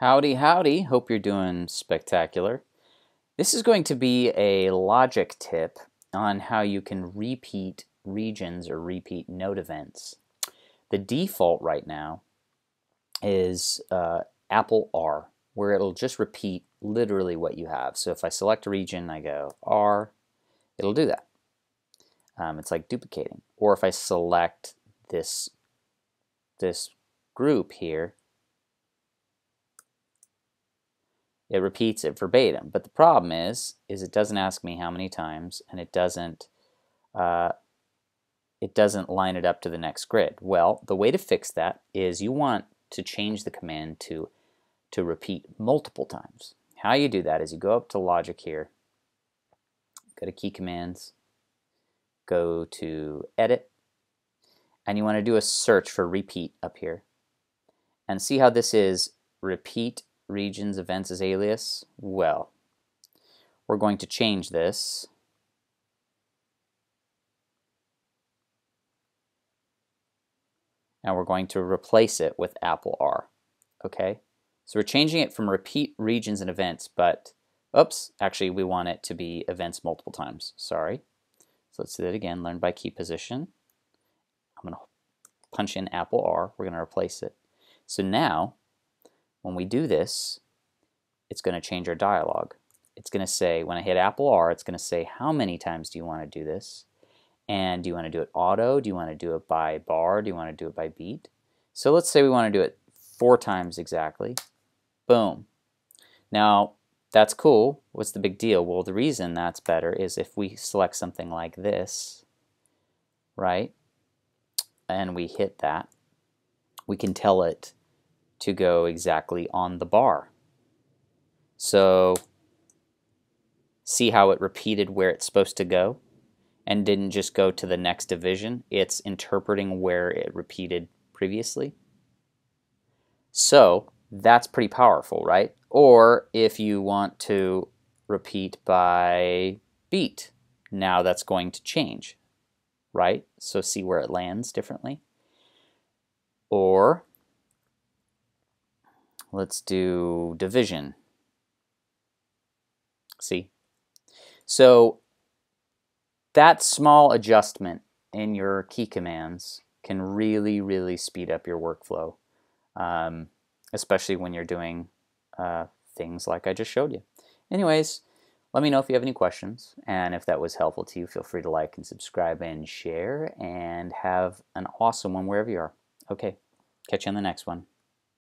Howdy, howdy. Hope you're doing spectacular. This is going to be a logic tip on how you can repeat regions or repeat node events. The default right now is uh, Apple R, where it'll just repeat literally what you have. So if I select a region, I go R, it'll do that. Um, it's like duplicating. Or if I select this, this group here, it repeats it verbatim. But the problem is, is it doesn't ask me how many times, and it doesn't, uh, it doesn't line it up to the next grid. Well, the way to fix that is you want to change the command to to repeat multiple times. How you do that is you go up to logic here, go to key commands, go to edit, and you want to do a search for repeat up here. And see how this is repeat regions events as alias? Well, we're going to change this and we're going to replace it with Apple R. Okay, so we're changing it from repeat regions and events, but oops, actually we want it to be events multiple times. Sorry. So let's do that again. Learn by key position. I'm going to punch in Apple R. We're going to replace it. So now, when we do this, it's going to change our dialog. It's going to say, when I hit Apple R, it's going to say, how many times do you want to do this? And do you want to do it auto? Do you want to do it by bar? Do you want to do it by beat? So let's say we want to do it four times exactly. Boom. Now, that's cool. What's the big deal? Well, the reason that's better is if we select something like this, right, and we hit that, we can tell it to go exactly on the bar. So see how it repeated where it's supposed to go? and didn't just go to the next division. It's interpreting where it repeated previously. So that's pretty powerful, right? Or if you want to repeat by beat, now that's going to change, right? So see where it lands differently. Or let's do division. See? So that small adjustment in your key commands can really, really speed up your workflow, um, especially when you're doing uh, things like I just showed you. Anyways, let me know if you have any questions, and if that was helpful to you, feel free to like and subscribe and share, and have an awesome one wherever you are. Okay, catch you on the next one.